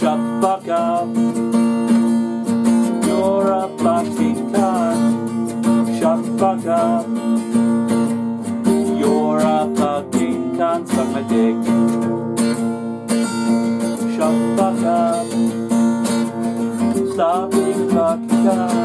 shut the fuck up. You're a fucking cunt. Shut the fuck up. You're a fucking cunt. Suck my dick. Shut the fuck up. Stop being a fucking cunt.